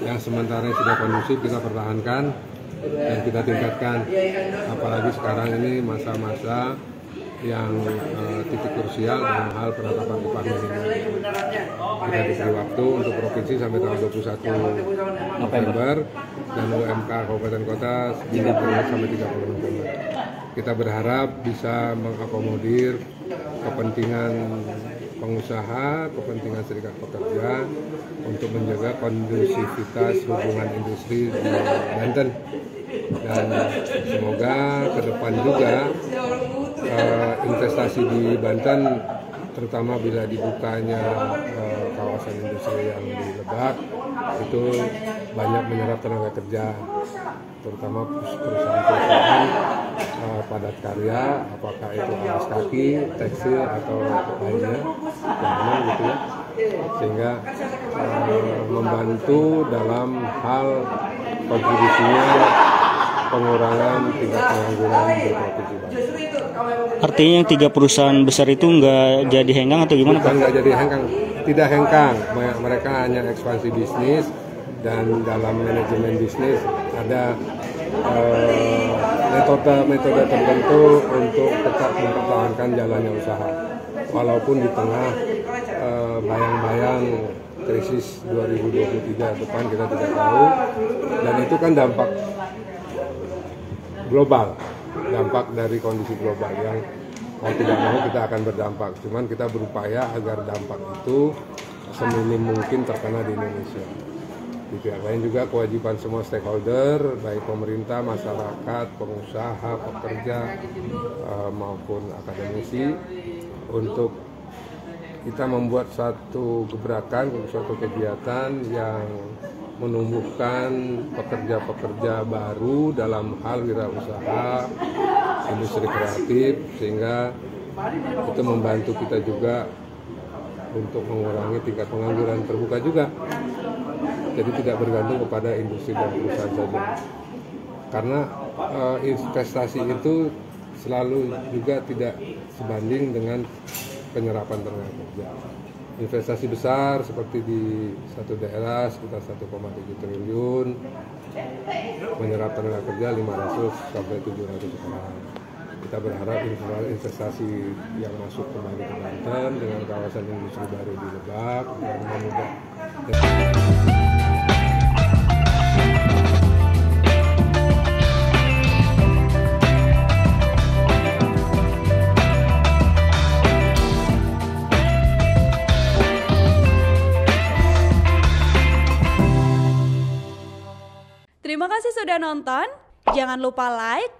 yang sementara sudah kondusif kita pertahankan dan kita tingkatkan apalagi sekarang ini masa-masa yang uh, titik krusial dalam hal penetapan upah minimum. Kita diberi waktu untuk provinsi sampai tanggal 21 November dan UMK Kabupaten Kota sampai 30 November. Kita berharap bisa mengakomodir kepentingan pengusaha, kepentingan serikat pekerja untuk menjaga kondusivitas hubungan industri di Banten. Dan semoga ke depan juga uh, investasi di Banten terutama bila dibukanya uh, kawasan industri yang di Lebak itu banyak menyerap tenaga kerja terutama perusahaan-perusahaan uh, padat karya apakah itu alas kaki, tekstil atau lainnya yang gitu ya sehingga uh, membantu dalam hal kontribusinya pengurangan tingkat pengangguran di Provinsi Banten. Artinya yang tiga perusahaan besar itu nggak jadi hengkang atau gimana Bukan nggak jadi hengkang, tidak hengkang. Mereka hanya ekspansi bisnis dan dalam manajemen bisnis ada metode-metode uh, tertentu untuk tetap mempertahankan jalannya usaha. Walaupun di tengah bayang-bayang uh, krisis 2023 depan kita tidak tahu. Dan itu kan dampak global dampak dari kondisi global yang mau tidak mau kita akan berdampak. Cuman kita berupaya agar dampak itu seminim mungkin terkena di Indonesia di pihak lain juga kewajiban semua stakeholder baik pemerintah masyarakat pengusaha pekerja uh, maupun akademisi untuk kita membuat satu gebrakan suatu kegiatan yang menumbuhkan pekerja-pekerja baru dalam hal wirausaha industri kreatif sehingga itu membantu kita juga untuk mengurangi tingkat pengangguran terbuka juga. Jadi tidak bergantung kepada industri dan perusahaan saja. Karena uh, investasi itu selalu juga tidak sebanding dengan penyerapan tenaga kerja. Investasi besar seperti di satu daerah sekitar 1,7 triliun menyerap tenaga kerja 500 sampai 700 orang. Kita berharap investasi yang masuk kembali ke Banten dengan kawasan industri baru di Lebak dan memudahkan Terima kasih sudah nonton. Jangan lupa like,